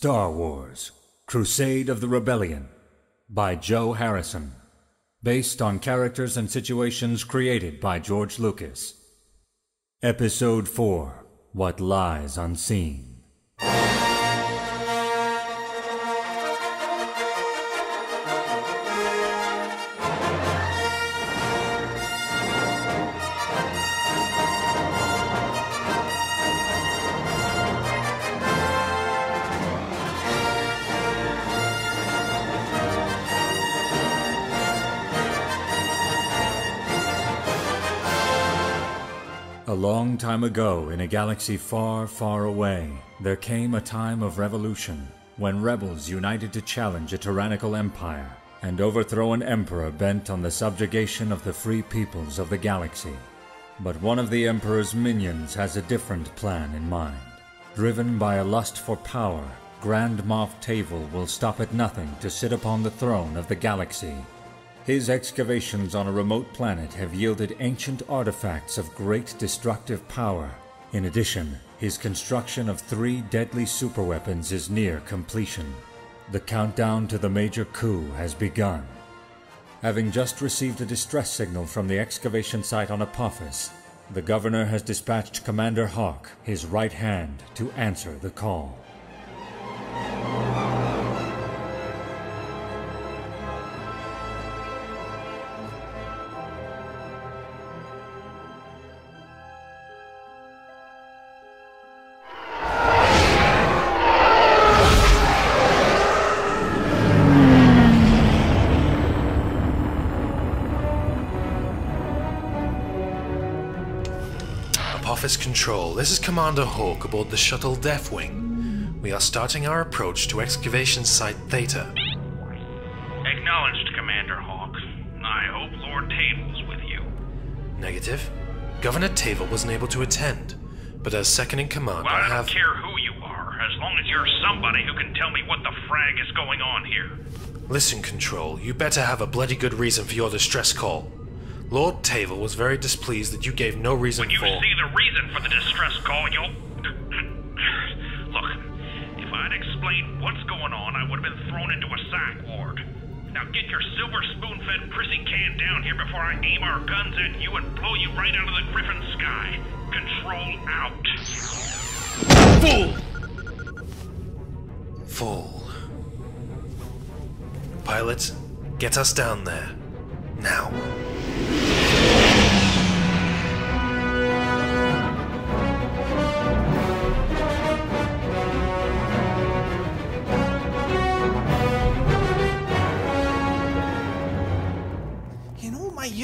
Star Wars Crusade of the Rebellion by Joe Harrison. Based on characters and situations created by George Lucas. Episode 4 What Lies Unseen. Time ago, in a galaxy far, far away, there came a time of revolution when rebels united to challenge a tyrannical empire and overthrow an emperor bent on the subjugation of the free peoples of the galaxy. But one of the emperor's minions has a different plan in mind. Driven by a lust for power, Grand Moff Teivel will stop at nothing to sit upon the throne of the galaxy his excavations on a remote planet have yielded ancient artifacts of great destructive power. In addition, his construction of three deadly superweapons is near completion. The countdown to the major coup has begun. Having just received a distress signal from the excavation site on Apophis, the governor has dispatched Commander Hawk, his right hand, to answer the call. This is Commander Hawk aboard the shuttle Deathwing. We are starting our approach to excavation site Theta. Acknowledged, Commander Hawk. I hope Lord Teivel's with you. Negative. Governor Teivel wasn't able to attend, but as second in command, Well, I I don't care who you are, as long as you're somebody who can tell me what the frag is going on here. Listen, Control, you better have a bloody good reason for your distress call. Lord Teivel was very displeased that you gave no reason When you for. see the reason for the distress call, you'll. Look, if I'd explained what's going on, I would have been thrown into a psych ward. Now get your silver spoon fed prissy can down here before I aim our guns at you and blow you right out of the Griffin sky. Control out. Fool! Fool. Pilot, get us down there. Now.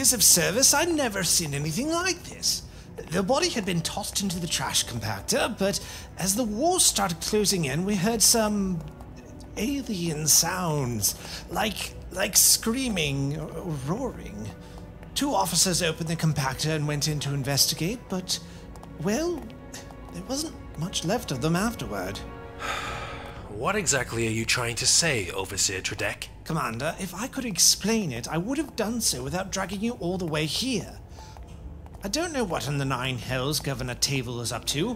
Years of service, I'd never seen anything like this. The body had been tossed into the trash compactor, but as the walls started closing in, we heard some alien sounds, like like screaming or roaring. Two officers opened the compactor and went in to investigate, but well, there wasn't much left of them afterward. What exactly are you trying to say, Overseer Tredek? Commander, if I could explain it, I would have done so without dragging you all the way here. I don't know what in the nine hells Governor Teivel is up to,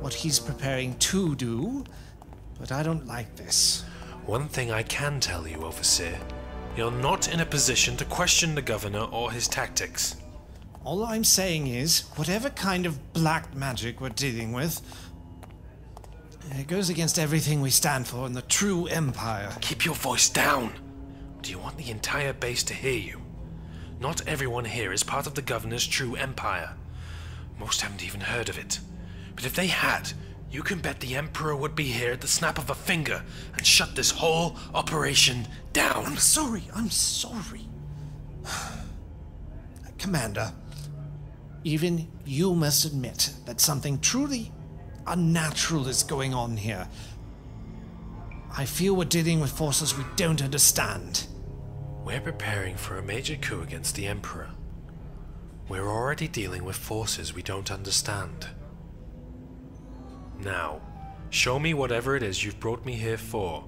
what he's preparing to do, but I don't like this. One thing I can tell you, Overseer. You're not in a position to question the governor or his tactics. All I'm saying is, whatever kind of black magic we're dealing with, it goes against everything we stand for in the true Empire. Keep your voice down! Do you want the entire base to hear you? Not everyone here is part of the governor's true empire. Most haven't even heard of it. But if they had, you can bet the emperor would be here at the snap of a finger and shut this whole operation down. I'm sorry, I'm sorry. Commander, even you must admit that something truly unnatural is going on here. I feel we're dealing with forces we don't understand. We're preparing for a major coup against the emperor. We're already dealing with forces we don't understand. Now, show me whatever it is you've brought me here for,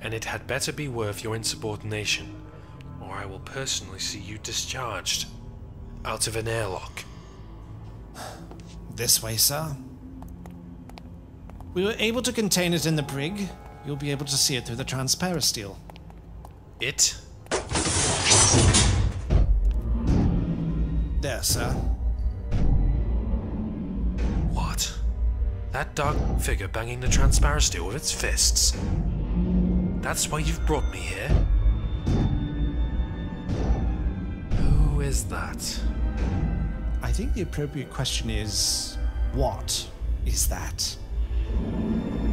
and it had better be worth your insubordination, or I will personally see you discharged. Out of an airlock. This way, sir. We were able to contain it in the brig. You'll be able to see it through the transparisteel. It? There, sir. What? That dark figure banging the transparisteel with its fists? That's why you've brought me here? Who is that? I think the appropriate question is what is that? あ!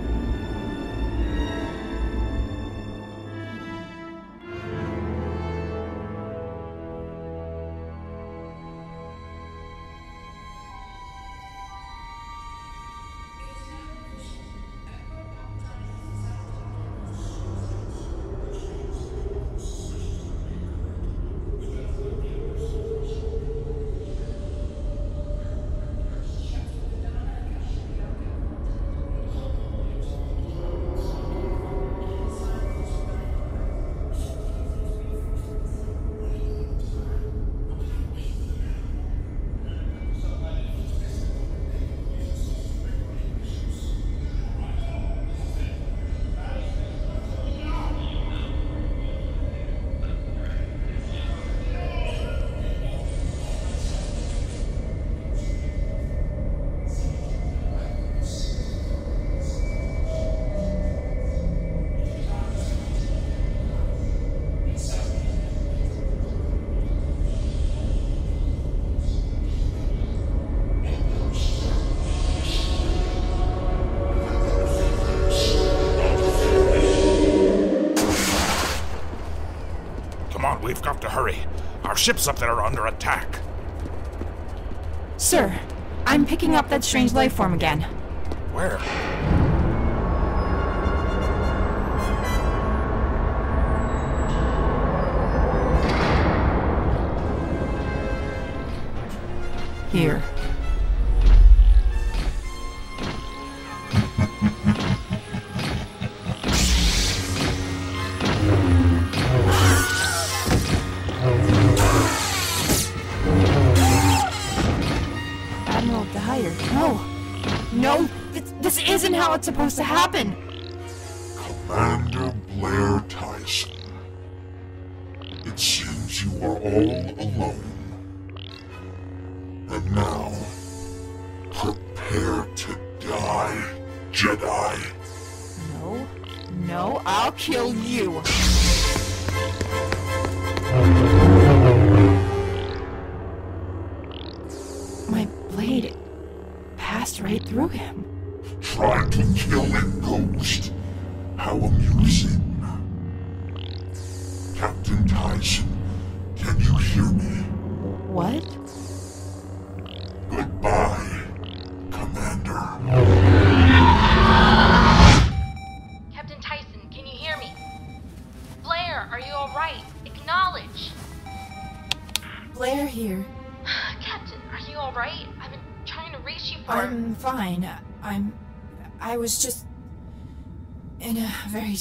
Ships up there are under attack. Sir, I'm picking up that strange life form again. Where? How it's supposed to happen. Commander Blair Tyson. It seems you are all alone. And now, prepare to die, Jedi. No, no, I'll kill you.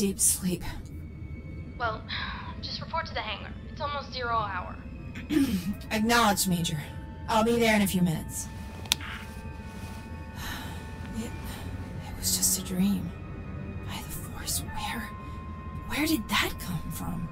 Deep sleep. Well, just report to the hangar. It's almost zero hour. Acknowledged, Major. I'll be there in a few minutes. It, it was just a dream. By the Force, where. Where did that come from?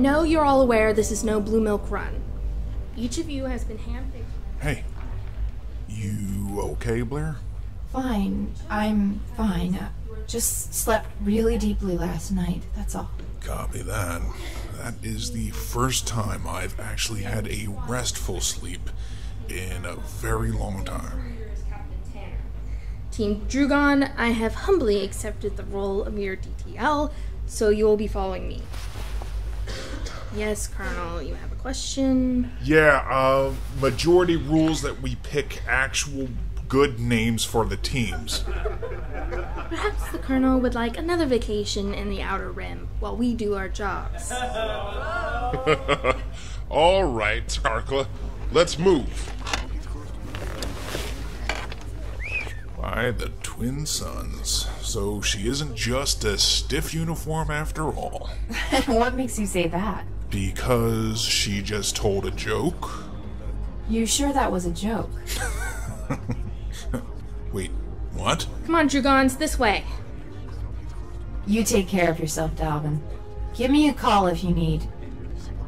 Know you're all aware this is no blue milk run. Each of you has been handpicked. Hey. You okay, Blair? Fine. I'm fine. Uh, Just slept really deeply last night, that's all. Copy that. That is the first time I've actually had a restful sleep in a very long time. Team Drugon, I have humbly accepted the role of your DTL, so you will be following me. Yes, Colonel, you have a question? Yeah, uh, majority rules that we pick actual good names for the teams. Perhaps the Colonel would like another vacation in the Outer Rim while we do our jobs. All right, Arkla. Let's move. By the twin sons. So she isn't just a stiff uniform after all. what makes you say that? Because she just told a joke? You sure that was a joke? Wait, what? Come on, Drugons, this way. You take care of yourself, Dalvin. Give me a call if you need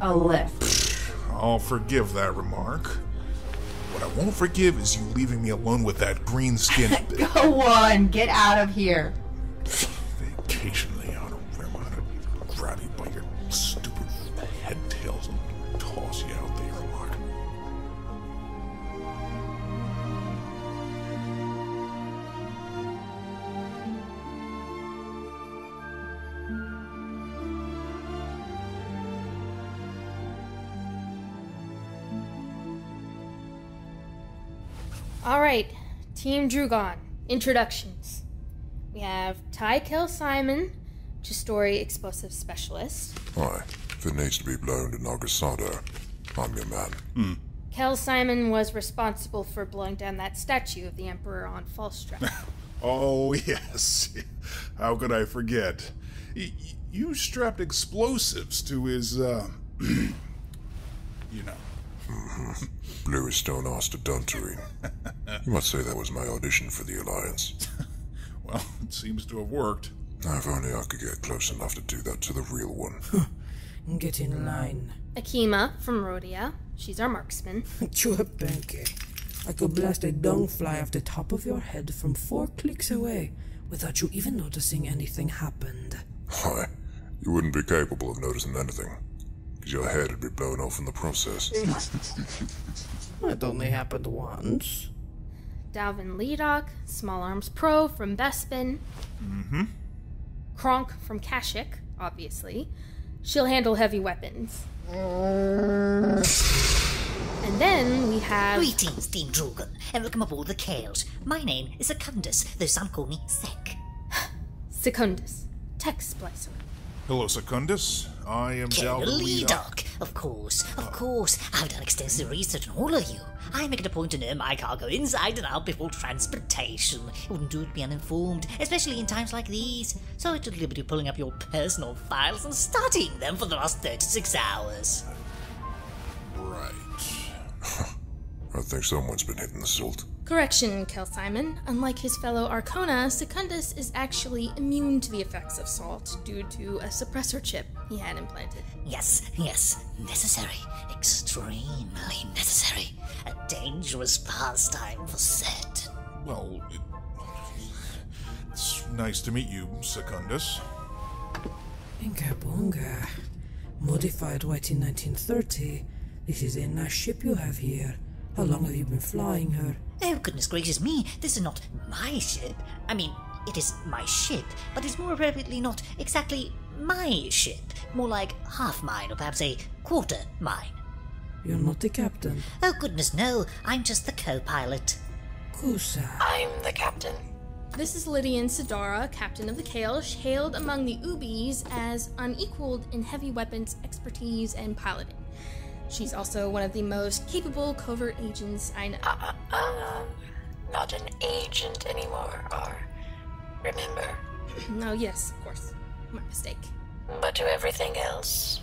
a lift. I'll forgive that remark. What I won't forgive is you leaving me alone with that green skin. Go on, get out of here. Occasionally, All right, Team Drugon. Introductions. We have Ty Kel Simon, Chistori Explosive Specialist. Hi. If it needs to be blown to Nagasado, I'm your man. Kel Simon was responsible for blowing down that statue of the Emperor on Falstrap. Oh, yes. How could I forget? Y- y- you strapped explosives to his, uh. you know. Mm-hmm. Blew his stone ass to Duntarine. you must say that was my audition for the Alliance. Well, it seems to have worked. If only I could get close enough to do that to the real one. Get in line. Akima from Rhodia. She's our marksman. Chua Benke. I could blast a dung fly off the top of your head from four clicks away without you even noticing anything happened. Why? You wouldn't be capable of noticing anything. Because your head would be blown off in the process. That only happened once. Dalvin Leadock, Small Arms Pro from Bespin. Mm-hmm. Kronk from Kashyyyk, obviously. She'll handle heavy weapons. And then we have. Greetings, Team Drogon, and welcome aboard the Kales. My name is Secundus, though some call me Sec. Secundus, Tech Splicer. Hello, Secundus. I am Leadock. Leadock, of course, of uh, course. I've done extensive research on all of you. I make it a point to know my cargo inside and out before transportation. It wouldn't do to be uninformed, especially in times like these. So I took liberty of pulling up your personal files and studying them for the last 36 hours. Right. I think someone's been hitting the salt. Correction, Kel Simon. Unlike his fellow Arcona, Secundus is actually immune to the effects of salt due to a suppressor chip he had implanted. Yes, yes, necessary, extremely necessary. A dangerous pastime for certain. Well, it, it's nice to meet you, Secundus. Inga Bunga. Modified YT-1930. This is a nice ship you have here. How long have you been flying her? Oh, goodness gracious me, this is not my ship. I mean, it is my ship, but it's more appropriately not exactly my ship. More like half mine, or perhaps a quarter mine. You're not the captain. Oh, goodness no, I'm just the co pilot. Kusa. I'm the captain. This is Lydian Sidara, captain of the Kaelsh, hailed among the Ubis as unequaled in heavy weapons expertise and piloting. She's also one of the most capable covert agents I know. Uh, uh, not an agent anymore, or remember? oh, yes, of course. My mistake. But to everything else,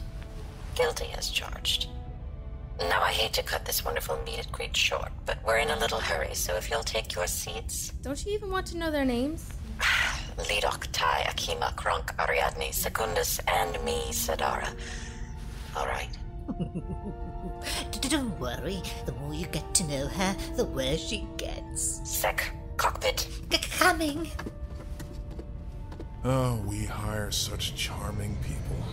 guilty as charged. Now, I hate to cut this wonderful meet greet short, but we're in a little hurry, so if you'll take your seats. Don't you even want to know their names? Lidok, Tai, Akima, Kronk, Ariadne, Secundus, and me, Sadara. All right. Don't worry, the more you get to know her, the worse she gets. Sec, cockpit. coming. Oh, we hire such charming people.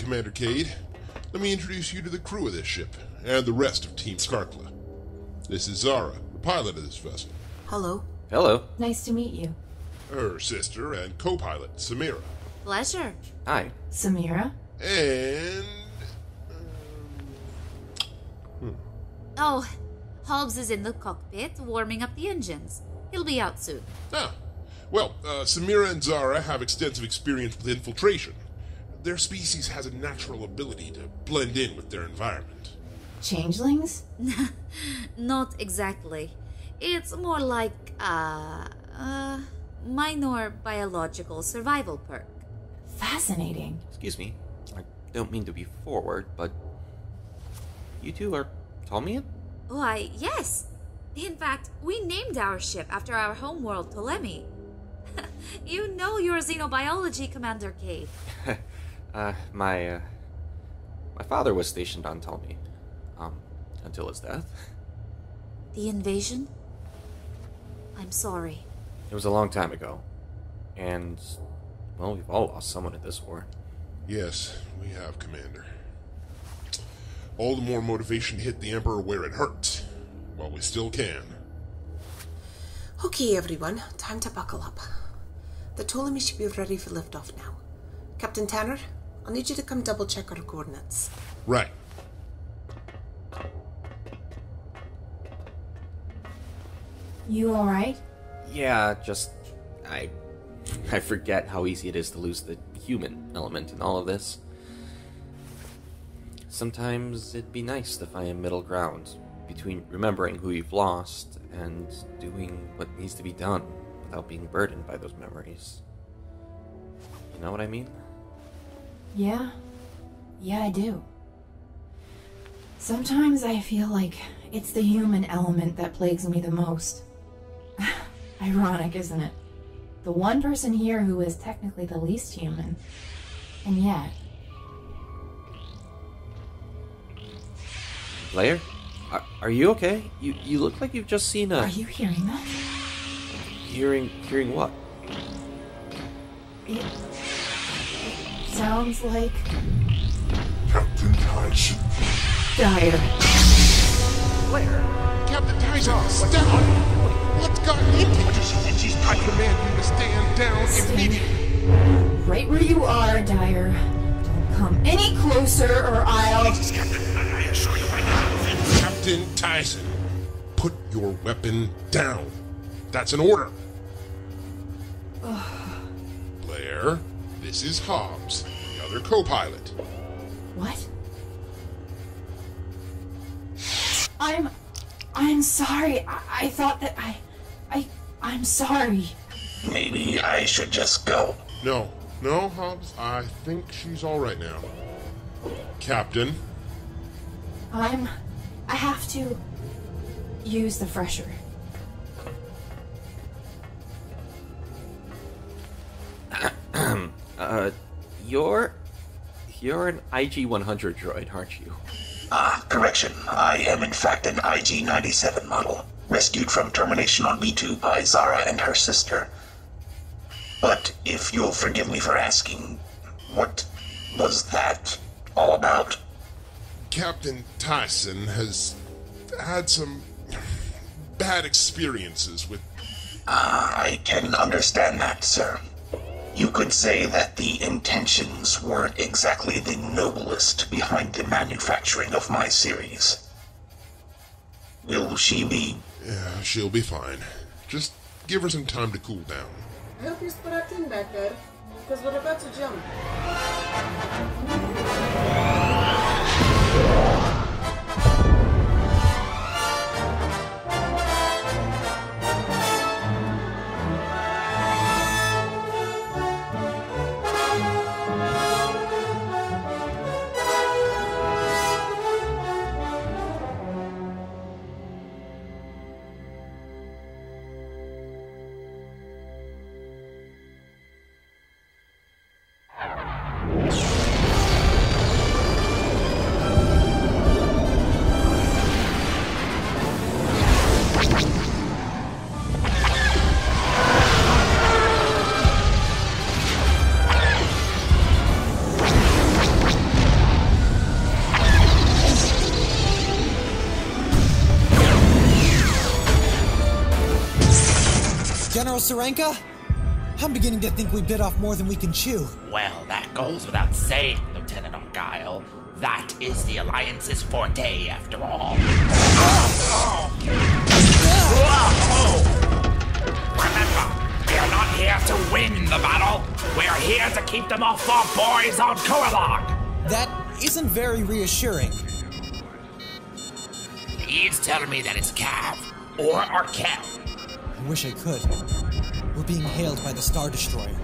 Commander Cade. Let me introduce you to the crew of this ship and the rest of Team Skarkla. This is Zara, the pilot of this vessel. Hello. Hello. Nice to meet you. Her sister and co-pilot, Samira. Pleasure. Hi. Samira? And Oh, Hobbs is in the cockpit warming up the engines. He'll be out soon. Ah, well, uh, Samira and Zara have extensive experience with infiltration. Their species has a natural ability to blend in with their environment. Changelings? Not exactly. It's more like a, a minor biological survival perk. Fascinating. Excuse me. I don't mean to be forward, but you two are Ptolemean? Why, yes. In fact, we named our ship after our homeworld, Ptolemy. you know your xenobiology, Commander Cade. uh, my, uh, my father was stationed on Ptolemy, um, until his death. The invasion? I'm sorry. It was a long time ago, and, well, we've all lost someone in this war. Yes, we have, Commander. All the more motivation to hit the Emperor where it hurts, while we still can. Okay, everyone, time to buckle up. The Ptolemy should be ready for liftoff now. Captain Tanner, I'll need you to come double check our coordinates. Right. You alright? Yeah, just I I forget how easy it is to lose the human element in all of this. Sometimes it'd be nice to find a middle ground between remembering who you've lost and doing what needs to be done without being burdened by those memories. You know what I mean? Yeah. Yeah, I do. Sometimes I feel like it's the human element that plagues me the most. Ironic, isn't it? The one person here who is technically the least human. And yet. Blair? Are, are you okay? You you look like you've just seen a Are you hearing that? hearing hearing what? It, it sounds like Captain Tyson. dire. Blair! Captain Tyson, step What's gotten into you? She's I command you to stand down immediately. Right where you are, Dyer. Don't come any closer or I'll. Captain Tyson, put your weapon down. That's an order. Blair, this is Hobbs, the other co-pilot. What? I'm. I'm sorry. I, I thought that I. I. I'm sorry. Maybe I should just go. No, no, Hobbs. I think she's all right now. Captain, I'm. I have to. use the fresher. Uh, you're you're an IG 100 droid, aren't you? Ah, correction. I am in fact an IG 97 model, rescued from termination on B2 by Zara and her sister. But if you'll forgive me for asking, what was that all about? Captain Tyson has had some bad experiences with. Ah, I can understand that, sir. You could say that the intentions weren't exactly the noblest behind the manufacturing of my series. Will she be? Yeah, she'll be fine. Just give her some time to cool down. I hope you're strapped in back there, because we're about to jump. Serenka? I'm beginning to think we bit off more than we can chew. Well, that goes without saying, Lieutenant Argyle. That is the Alliance's forte, after all. Remember, we are not here to win the battle. We are here to keep them off our boys on Koralog. That isn't very reassuring. He's telling me that it's Cav or Arkel. I wish I could. We're being hailed by the Star Destroyer.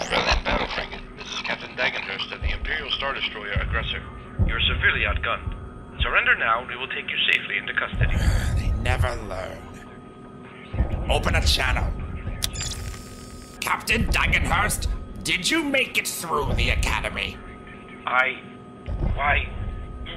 That battle frigate. This is Captain Dagenhurst of the Imperial Star Destroyer Aggressor. You're severely outgunned. Surrender now, and we will take you safely into custody. They never learn. Open a channel. Captain Dagenhurst, did you make it through the academy? I. Why.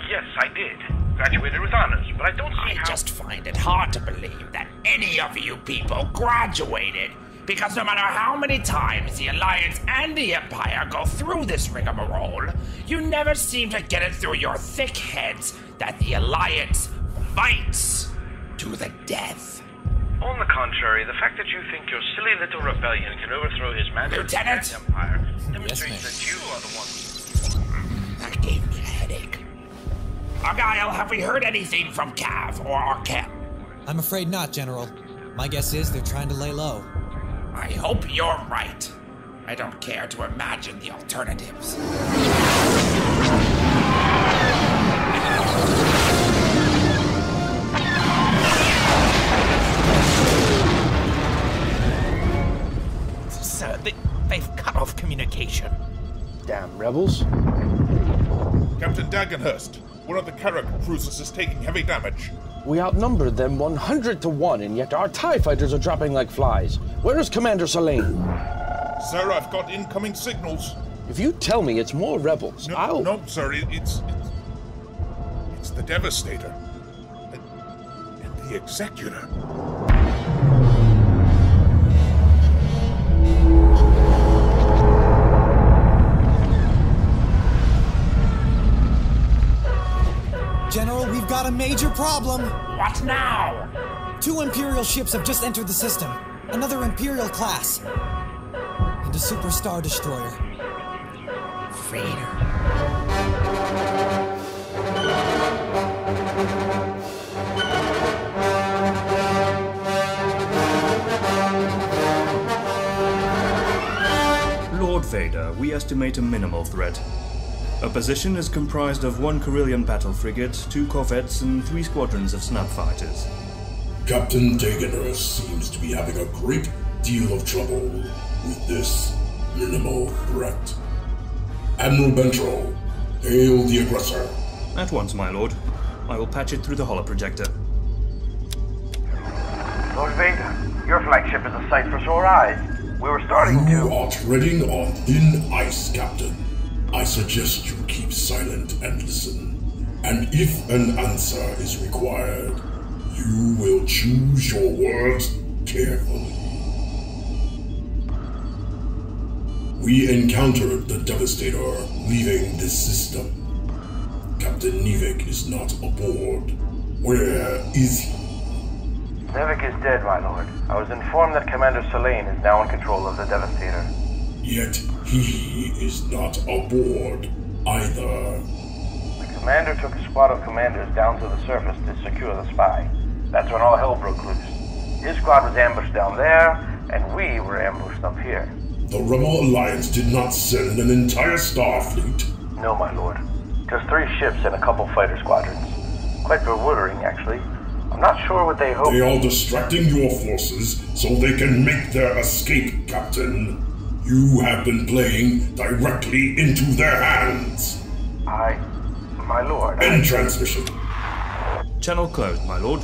Yes, I did. Graduated with honors, but I don't see I how. just find it hard to believe that any of you people graduated. Because no matter how many times the Alliance and the Empire go through this rigmarole, you never seem to get it through your thick heads that the Alliance fights to the death. On the contrary, the fact that you think your silly little rebellion can overthrow His Majesty's Lieutenant! Empire demonstrates that you are the one. Argyle, have we heard anything from Cav or Arkel? I'm afraid not, General. My guess is they're trying to lay low. I hope you're right. I don't care to imagine the alternatives. Sir, they, they've cut off communication. Damn rebels. Captain Dagenhurst, one of the Carrack cruisers is taking heavy damage. We outnumbered them 100 to 1, and yet our TIE fighters are dropping like flies. Where is Commander Selene? Sir, I've got incoming signals. If you tell me it's more rebels, No, I'll. no, sir, it, it's, it's. It's the Devastator. And, and the Executor. General, we've got a major problem. What now? Two Imperial ships have just entered the system. Another Imperial class. And a Super Star Destroyer. Vader. Lord Vader, we estimate a minimal threat. Our position is comprised of one Carillion battle frigate, two corvettes, and three squadrons of snub fighters. Captain Dagenhurst seems to be having a great deal of trouble with this minimal threat. Admiral Bentro, hail the aggressor. At once, my lord. I will patch it through the holoprojector. Lord Vader, your flagship is a sight for sore eyes. We were starting You to. are treading on thin ice, Captain. I suggest you keep silent and listen. And if an answer is required, you will choose your words carefully. We encountered the Devastator leaving this system. Captain Nevik is not aboard. Where is he? Nevik is dead, my lord. I was informed that Commander Selene is now in control of the Devastator. Yet he is not aboard either. The commander took a squad of commanders down to the surface to secure the spy. That's when all hell broke loose. His squad was ambushed down there, and we were ambushed up here. The Rebel Alliance did not send an entire Starfleet. No, my lord. Just three ships and a couple fighter squadrons. Quite bewildering, actually. I'm not sure what they hope. They are distracting your forces so they can make their escape, Captain. You have been playing directly into their hands. I. My lord. End transmission. Channel closed, my lord.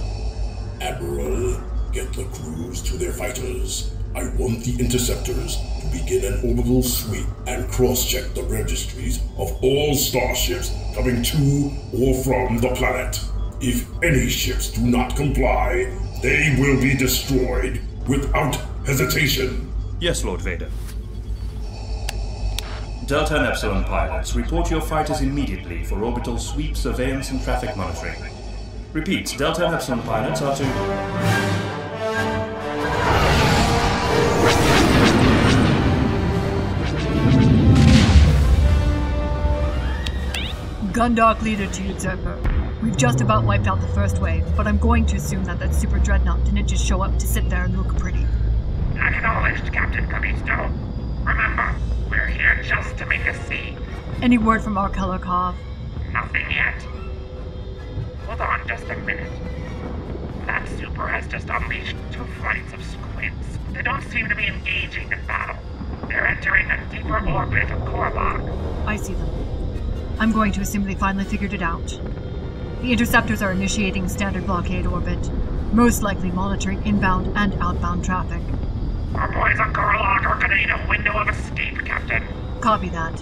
Admiral, get the crews to their fighters. I want the interceptors to begin an orbital sweep and cross-check the registries of all starships coming to or from the planet. If any ships do not comply, they will be destroyed without hesitation. Yes, Lord Vader. Delta and Epsilon pilots, report your fighters immediately for orbital sweep, surveillance, and traffic monitoring. Repeat, Delta and Epsilon pilots are to... Gundark leader to you, We've just about wiped out the first wave, but I'm going to assume that that super dreadnought didn't just show up to sit there and look pretty. Acknowledged, Captain Callisto. Remember, we're here just to make a scene. Any word from Arkelakov? Nothing yet. Hold on just a minute. That super has just unleashed two flights of squids. They don't seem to be engaging in battle. They're entering a deeper orbit of Korlak. I see them. I'm going to assume they finally figured it out. The interceptors are initiating standard blockade orbit, most likely monitoring inbound and outbound traffic. Our boys on Korlak are gonna need a window of escape, Captain. Copy that.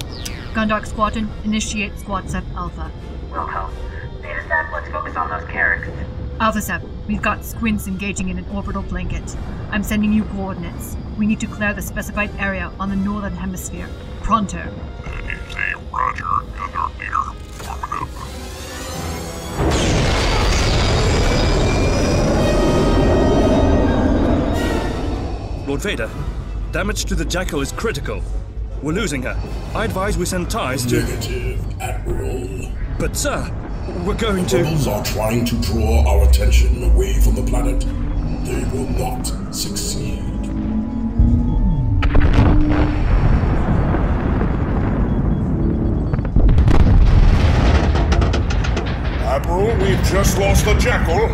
Gundog Squadron, initiate Squad Sep Alpha. Wilco, Beta Sep, let's focus on those carracks. Alpha Sep, we've got squints engaging in an orbital blanket. I'm sending you coordinates. We need to clear the specified area on the northern hemisphere. Pronto. Roger, Gundog leader. Lord Vader, damage to the Jackal is critical. We're losing her. I advise we send ties to. Negative, Admiral. But, sir, we're going to. Rebels are trying to draw our attention away from the planet. They will not succeed. Admiral, we've just lost the Jackal.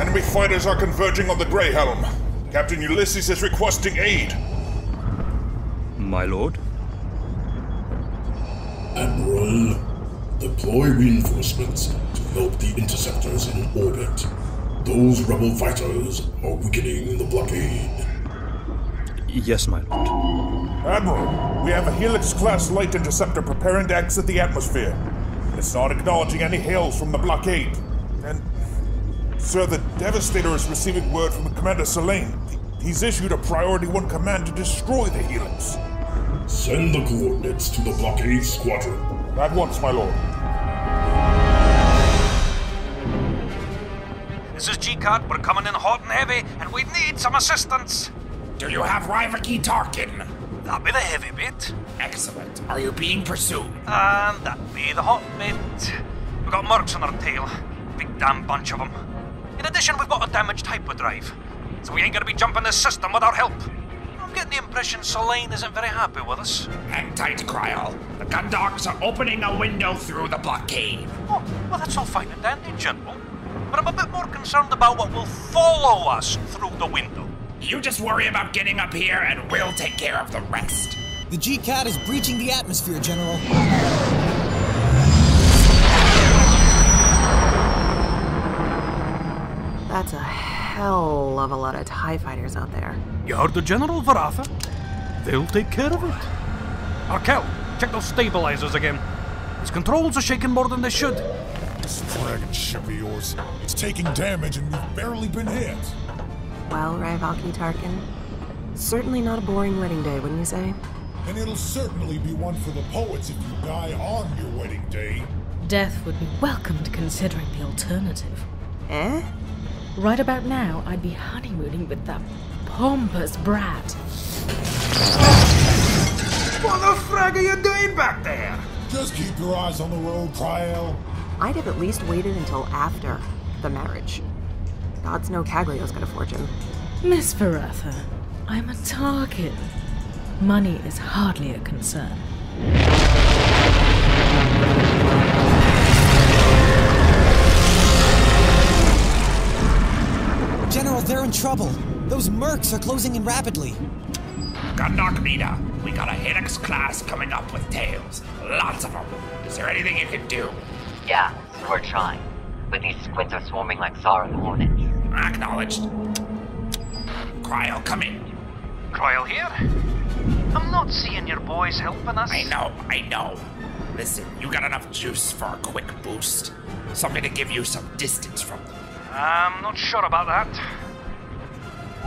Enemy fighters are converging on the Grey Helm. Captain Ulysses is requesting aid. My lord? Admiral, deploy reinforcements to help the interceptors in orbit. Those rebel fighters are weakening the blockade. Yes, my lord. Admiral, we have a Helix class light interceptor preparing to exit the atmosphere. It's not acknowledging any hails from the blockade. And, sir, the Devastator is receiving word from Commander Selene. He's issued a Priority 1 command to destroy the Helix. Send the coordinates to the blockade squadron. At once, my lord. This is G-Cut. We're coming in hot and heavy, and we need some assistance. Do you have Rivaki Tarkin? That be the heavy bit. Excellent. Are you being pursued? And that be the hot bit. We've got mercs on our tail. Big damn bunch of them. In addition, we've got a damaged hyperdrive. So we ain't gonna be jumping this system without help. I'm getting the impression Selene isn't very happy with us. Hang tight, Kryl. The gun dogs are opening a window through the blockade. Oh, well, that's all fine and dandy, General. But I'm a bit more concerned about what will follow us through the window. You just worry about getting up here, and we'll take care of the rest. The G-Cat is breaching the atmosphere, General. That's a hell of a lot of TIE fighters out there. You heard the General, Varatha. They'll take care of it. Arkel, check those stabilizers again. Its controls are shaking more than they should. This dragon ship of yours, it's taking damage and we've barely been hit. Well, Rayvalki Tarkin, certainly not a boring wedding day, wouldn't you say? And it'll certainly be one for the poets if you die on your wedding day. Death would be welcomed considering the alternative. Eh? Right about now, I'd be honeymooning with that pompous brat. What the frag are you doing back there? Just keep your eyes on the road, Kryel. I'd have at least waited until after the marriage. Gods no Caglio's got a fortune. Miss Varatha, I'm a target. Money is hardly a concern. They're in trouble. Those mercs are closing in rapidly. Gundog leader, we got a Helix class coming up with tails. Lots of them. Is there anything you can do? Yeah, we're trying. But these squids are swarming like Zara the Hornets. Acknowledged. Kryl, come in. Kryl here? I'm not seeing your boys helping us. I know, I know. Listen, you got enough juice for a quick boost. Something to give you some distance from them. I'm not sure about that.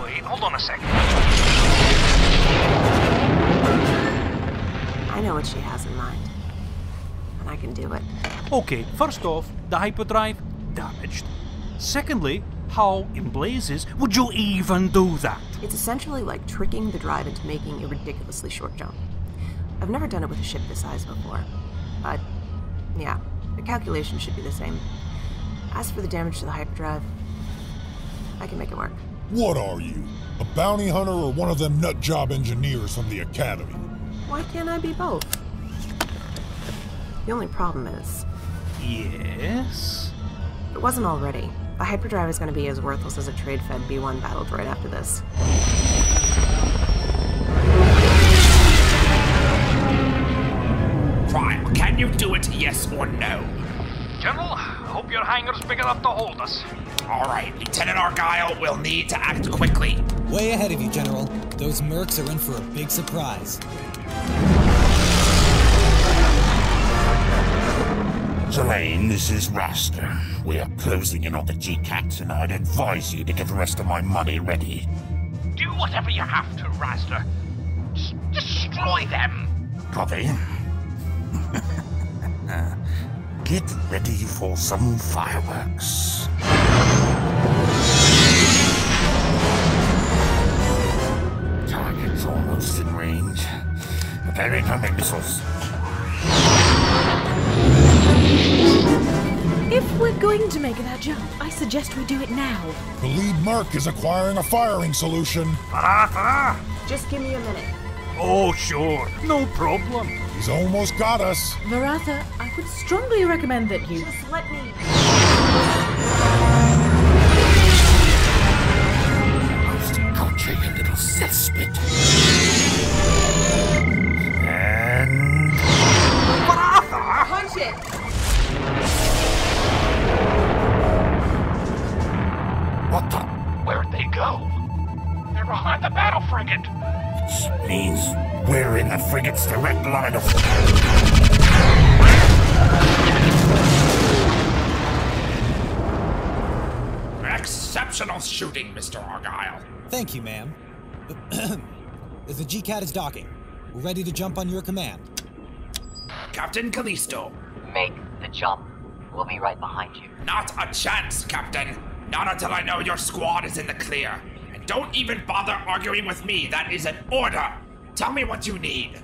Wait, hold on a second. I know what she has in mind. And I can do it. Okay, first off, the hyperdrive damaged. Secondly, how in blazes would you even do that? It's essentially like tricking the drive into making a ridiculously short jump. I've never done it with a ship this size before. But, yeah, The calculation should be the same. As for the damage to the hyperdrive, I can make it work. What are you? A bounty hunter or one of them nut job engineers from the academy? Why can't I be both? The only problem is, Yes? it wasn't already, the hyperdrive is going to be as worthless as a trade-fed B1 battle droid after this. Trial, can you do it, yes or no? General, I hope your hangar's big enough to hold us. All right, Lieutenant Argyle we'll need to act quickly. Way ahead of you, General. Those mercs are in for a big surprise. Zelane, this is Raster. We are closing in on the G-Cats, and I'd advise you to get the rest of my money ready. Do whatever you have to, Raster. Just destroy them. Copy. Get ready for some fireworks. Target's almost in range. Preparing homing missiles. If we're going to make that jump, I suggest we do it now. The lead merc is acquiring a firing solution. Just give me a minute. Oh, sure. No problem. He's almost got us. Varatha, I would strongly recommend that you. Just let me. Got you, you little cesspit. Line of... Exceptional shooting, Mr. Argyle. Thank you, ma'am. the G-Cat is docking. We're ready to jump on your command. Captain Callisto. Make the jump. We'll be right behind you. Not a chance, Captain. Not until I know your squad is in the clear. And don't even bother arguing with me. That is an order. Tell me what you need.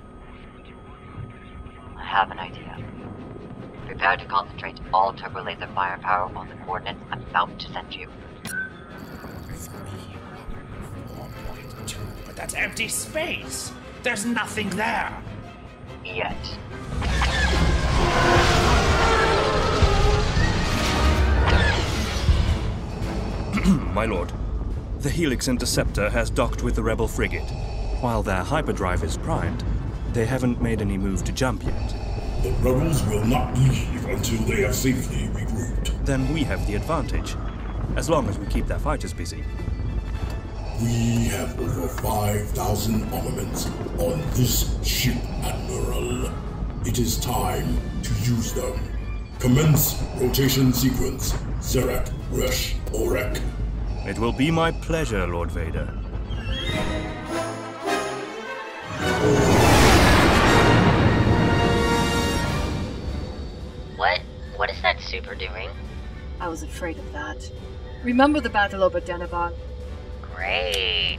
I have an idea. Prepare to concentrate all turbo laser firepower on the coordinates I'm about to send you. But that's empty space. There's nothing there. Yet. My lord, the Helix Interceptor has docked with the Rebel frigate. While their hyperdrive is primed, they haven't made any move to jump yet. The rebels will not leave until they have safely regrouped. Then we have the advantage, as long as we keep their fighters busy. We have over 5,000 armaments on this ship, Admiral. It is time to use them. Commence rotation sequence. Serac, Rush, Orek. It will be my pleasure, Lord Vader. Super doing? I was afraid of that. Remember the battle over Denavan? Great.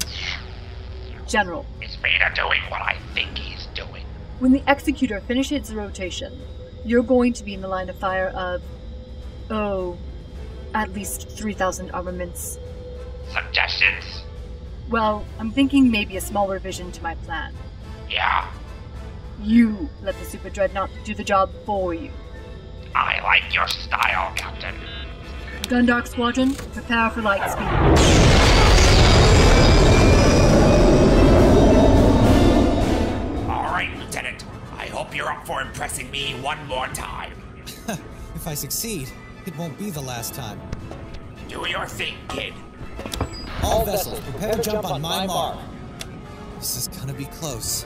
General, Is Vader doing what I think he's doing? when the Executor finishes its rotation, you're going to be in the line of fire of. Oh. At least 3,000 armaments. Suggestions? Well, I'm thinking maybe a small revision to my plan. Yeah, You let the Super Dreadnought do the job for you. I like your style, Captain. Gundark Squadron, prepare for light speed. All right, Lieutenant. I hope you're up for impressing me one more time. If I succeed, it won't be the last time. Do your thing, kid. All vessels, prepare to jump on my mark. This is gonna be close.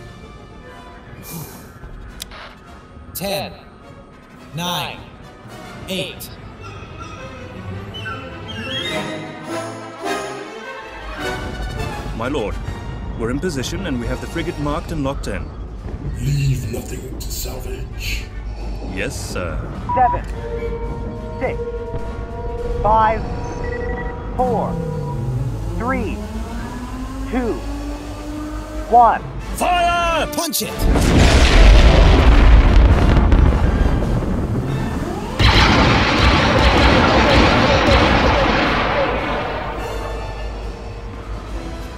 Ten. Nine. Eight. My lord, we're in position and we have the frigate marked and locked in. Leave nothing to salvage. Yes, sir. Seven, six, five, four, three, two, one. Fire! Punch it!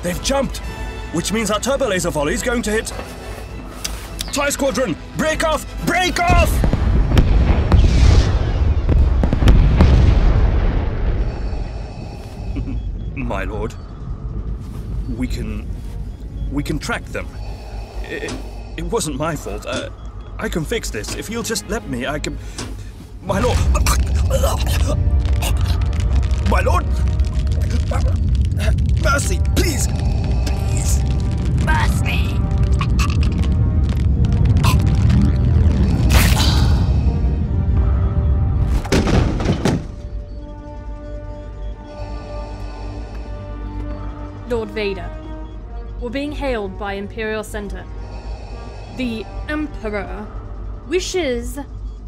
They've jumped, which means our turbo laser volley is going to hit. TIE Squadron, break off! Break off! My lord, we can. we can track them. It, it wasn't my fault. Uh, I can fix this. If you'll just let me, I can. My lord! My lord! Mercy, please! Please! Mercy! Lord Vader. We're being hailed by Imperial Center. The Emperor wishes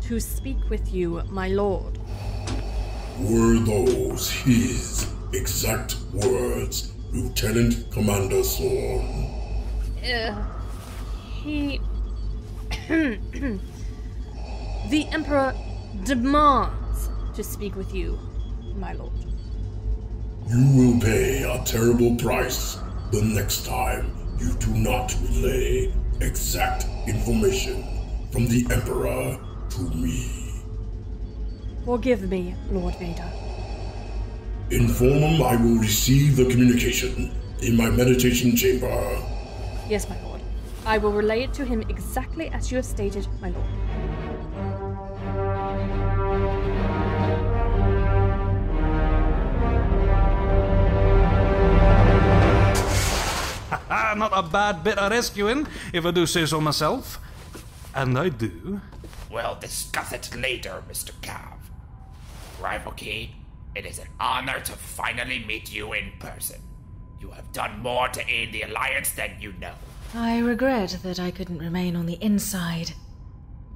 to speak with you, my lord. Were those his exact words, Lieutenant Commander Thorn? Uh, he. the Emperor demands to speak with you, my lord. You will pay a terrible price the next time you do not relay exact information from the Emperor to me. Forgive me, Lord Vader. Inform him I will receive the communication in my meditation chamber. Yes, my lord. I will relay it to him exactly as you have stated, my lord. Ah, not a bad bit of rescuing, if I do say so myself. And I do. We'll discuss it later, Mr. Cav. Rival Key, it is an honor to finally meet you in person. You have done more to aid the Alliance than you know. I regret that I couldn't remain on the inside.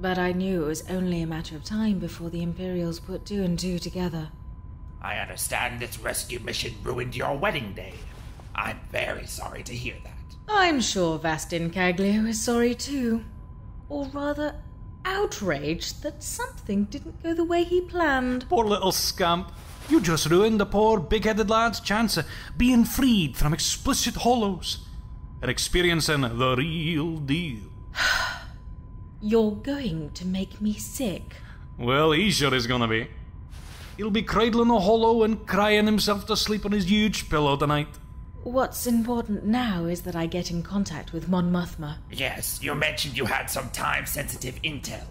But I knew it was only a matter of time before the Imperials put two and two together. I understand this rescue mission ruined your wedding day. I'm very sorry to hear that. I'm sure Vastin Caglio is sorry too. Or rather, outraged that something didn't go the way he planned. Poor little scamp. You just ruined the poor big headed lad's chance of being freed from explicit hollows and experiencing the real deal. You're going to make me sick. Well, he sure is gonna be. He'll be cradling a hollow and crying himself to sleep on his huge pillow tonight. What's important now is that I get in contact with Mon Mothma. Yes, you mentioned you had some time sensitive intel.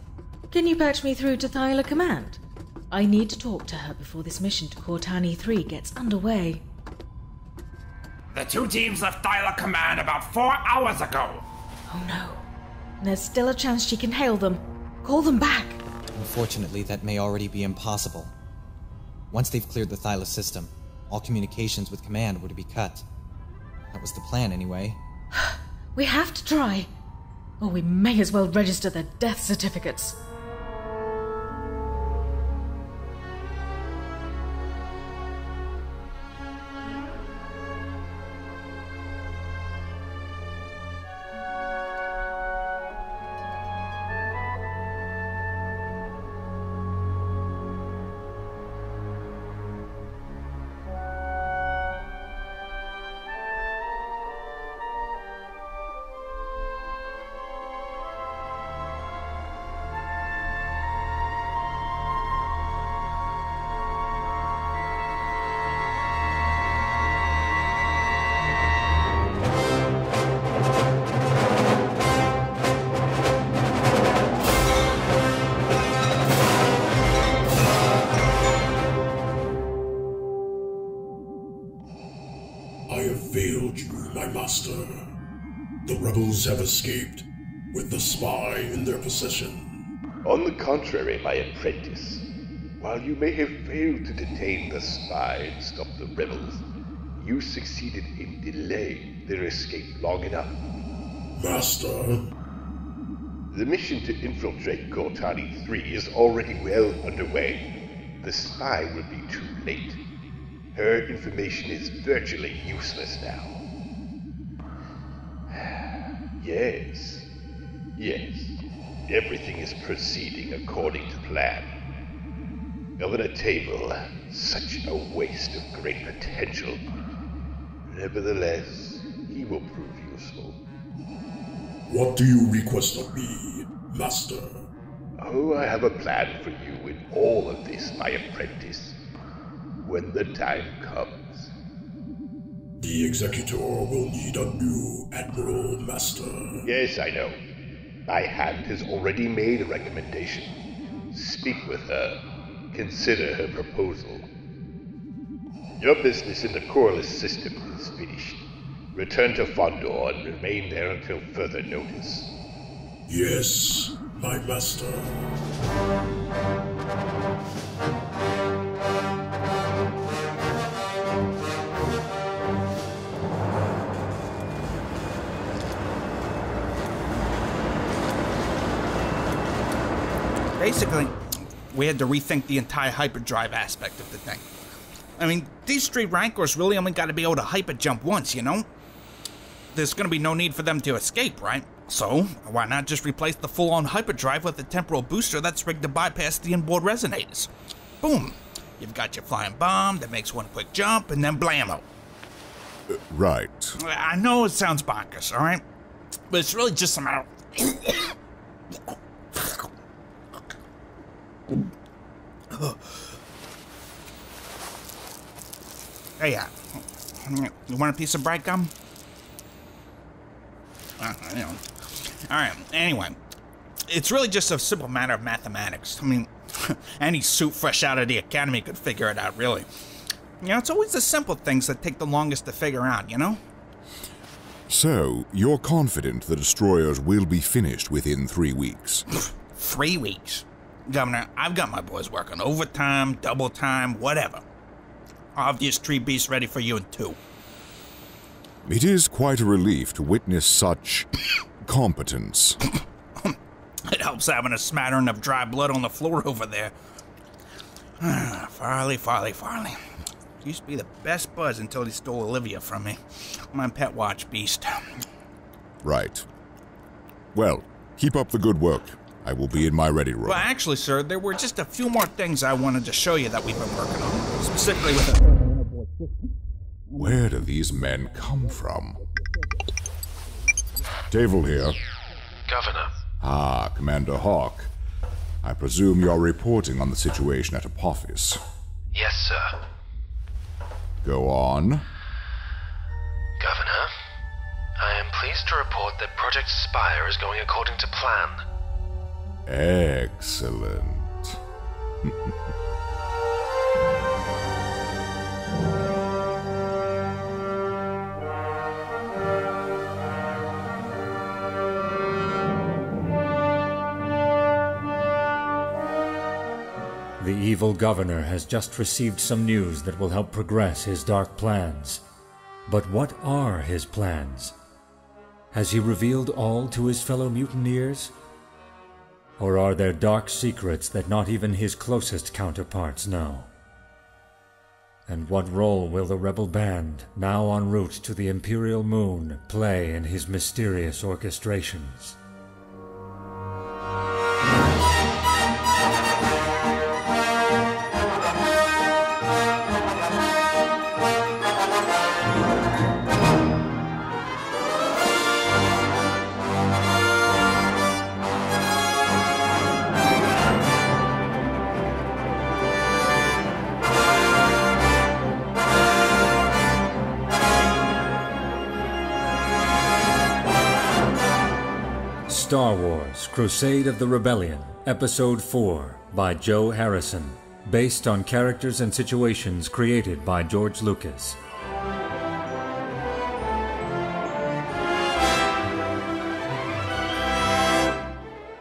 Can you patch me through to Thyla Command? I need to talk to her before this mission to Cortani 3 gets underway. The two teams left Thyla Command about four hours ago. Oh no. There's still a chance she can hail them. Call them back. Unfortunately, that may already be impossible. Once they've cleared the Thyla system, all communications with Command were to be cut. That was the plan, anyway. we have to try. Or we may as well register their death certificates. Have escaped, with the spy in their possession. On the contrary, my apprentice, while you may have failed to detain the spy and stop the rebels, you succeeded in delaying their escape long enough. Master? The mission to infiltrate Cortani 3 is already well underway. The spy will be too late. Her information is virtually useless now. Yes. Yes. Everything is proceeding according to plan. Elena Table, such a waste of great potential. Nevertheless, he will prove useful. What do you request of me, Master? Oh, I have a plan for you in all of this, my apprentice. When the time comes. The Executor will need a new Admiral, Master. Yes, I know. My hand has already made a recommendation. Speak with her. Consider her proposal. Your business in the Corliss system is finished. Return to Fondor and remain there until further notice. Yes, my master. Basically, we had to rethink the entire hyperdrive aspect of the thing. I mean, these three rancors really only got to be able to hyper jump once, you know? There's going to be no need for them to escape, right? So, why not just replace the full on hyperdrive with a temporal booster that's rigged to bypass the inboard resonators? Boom! You've got your flying bomb that makes one quick jump, and then blammo. Uh, right. I know it sounds bonkers, alright? But it's really just a matter Hey, uh, you want a piece of bright gum? Uh, you know. All right. Anyway, it's really just a simple matter of mathematics. I mean, any suit fresh out of the academy could figure it out, really. You know, it's always the simple things that take the longest to figure out, you know? So, you're confident the destroyers will be finished within three weeks? three weeks? Governor, I've got my boys working overtime, double time, whatever. I'll have these tree beasts ready for you in two. It is quite a relief to witness such competence. it helps having a smattering of dry blood on the floor over there. Farley, Farley, Farley. Used to be the best buzz until he stole Olivia from me. My pet watch beast. Right. Well, keep up the good work. I will be in my ready room. Well, actually, sir, there were just a few more things I wanted to show you that we've been working on, specifically with a. Where do these men come from? Teivel here. Governor. Ah, Commander Hawk. I presume you're reporting on the situation at Apophis. Yes, sir. Go on. Governor, I am pleased to report that Project Spire is going according to plan. Excellent. The evil governor has just received some news that will help progress his dark plans. But what are his plans? Has he revealed all to his fellow mutineers? Or are there dark secrets that not even his closest counterparts know? And what role will the rebel band, now en route to the Imperial Moon, play in his mysterious orchestrations? Star Wars Crusade of the Rebellion, Episode 4 by Joe Harrison, based on characters and situations created by George Lucas.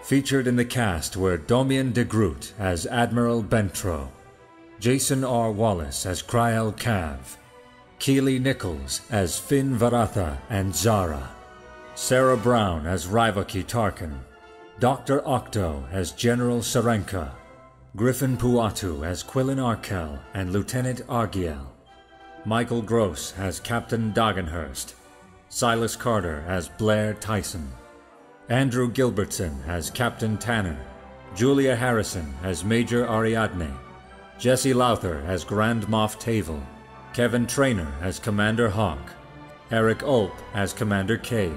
Featured in the cast were Domian de Groot as Admiral Bentro, Jason R. Wallace as Kryel Cav, Keely Nichols as Finn Varatha and Zara, Sarah Brown as Rivaki Tarkin, Dr. Octo as General Serenka, Griffin Puatu as Quillen Arkel and Lieutenant Argiel, Michael Gross as Captain Dagenhurst, Silas Carter as Blair Tyson, Andrew Gilbertson as Captain Tanner, Julia Harrison as Major Ariadne, Jesse Lowther as Grand Moff Teivel, Kevin Traynor as Commander Hawk, Eric Ulp as Commander Cade,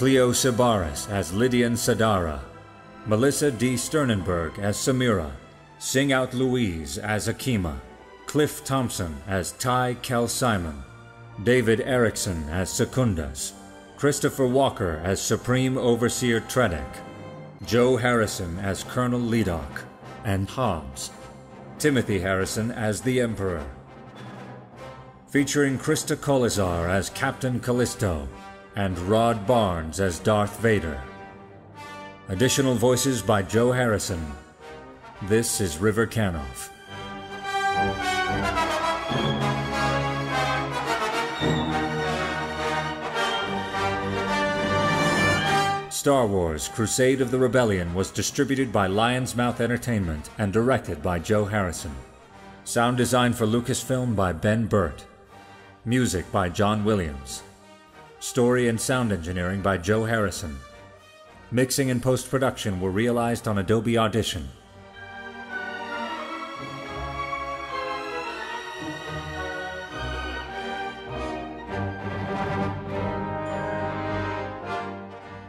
Cleo Sibaris as Lydian Sadara, Melissa D. Sternenberg as Samira, Sing Out Louise as Akima, Cliff Thompson as Ty Kel Simon, David Erickson as Secundas, Christopher Walker as Supreme Overseer Tredek, Joe Harrison as Colonel Ledoc, and Hobbs, Timothy Harrison as the Emperor. Featuring Krista Kolizar as Captain Callisto, and Rod Barnes as Darth Vader. Additional voices by Joe Harrison. This is River Canoff. Star Wars Crusade of the Rebellion was distributed by Lion's Mouth Entertainment and directed by Joe Harrison. Sound design for Lucasfilm by Ben Burtt. Music by John Williams. Story and sound engineering by Joe Harrison. Mixing and post production were realized on Adobe Audition.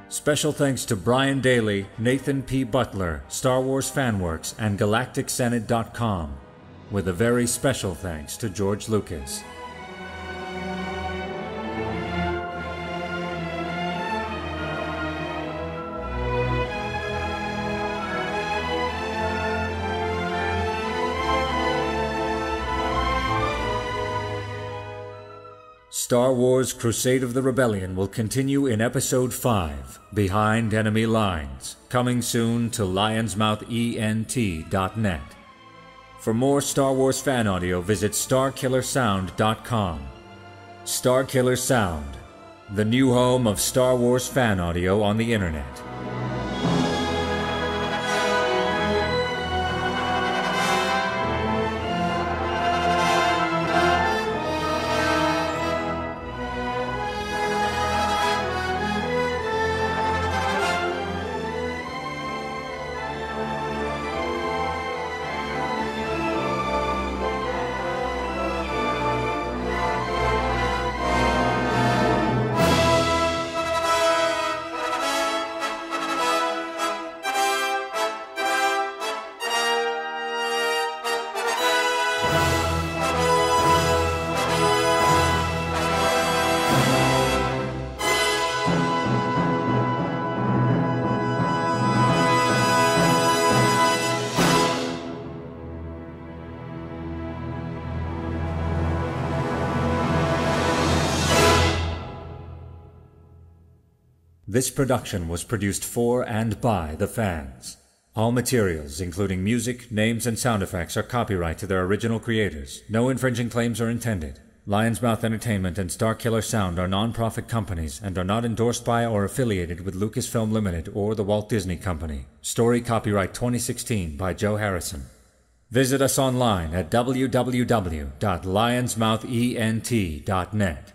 Special thanks to Brian Daly, Nathan P. Butler, Star Wars Fanworks, and GalacticSenate.com, with a very special thanks to George Lucas. Star Wars Crusade of the Rebellion will continue in Episode 5, Behind Enemy Lines, coming soon to lionsmouthent.net. For more Star Wars fan audio, visit starkillersound.com. Starkiller Sound, the new home of Star Wars fan audio on the internet. This production was produced for and by the fans. All materials, including music, names, and sound effects, are copyright to their original creators. No infringing claims are intended. Lion's Mouth Entertainment and Starkiller Sound are non-profit companies and are not endorsed by or affiliated with Lucasfilm Limited or the Walt Disney Company. Story copyright 2016 by Joe Harrison. Visit us online at www.lionsmouthent.net.